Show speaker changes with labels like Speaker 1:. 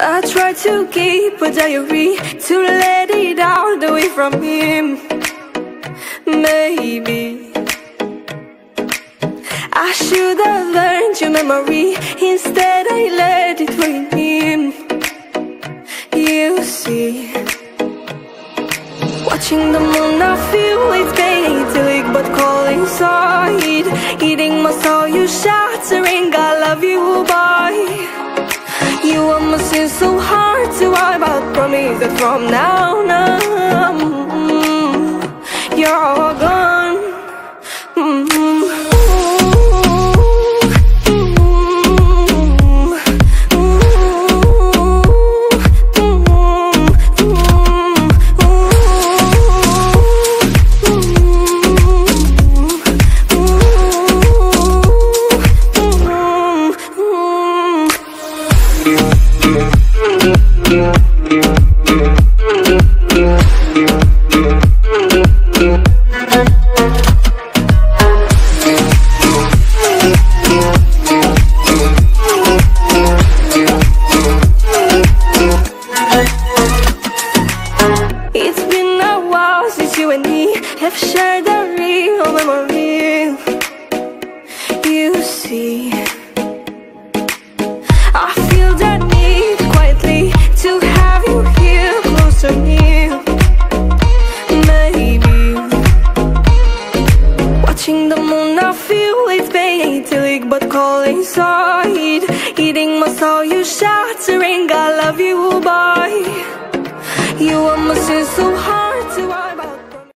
Speaker 1: I try to keep a diary To let it out away from him. Maybe I should have learned your memory. Instead I let it ruin him You see Watching the moon I feel it's painting But calling inside Eating my soul you shattering I missing so hard to wipe out Promise that from now on It's been a while since you and me have shared a real memory. Painting, but calling inside, eating my soul, you shattering. I love you, boy. You are missing so hard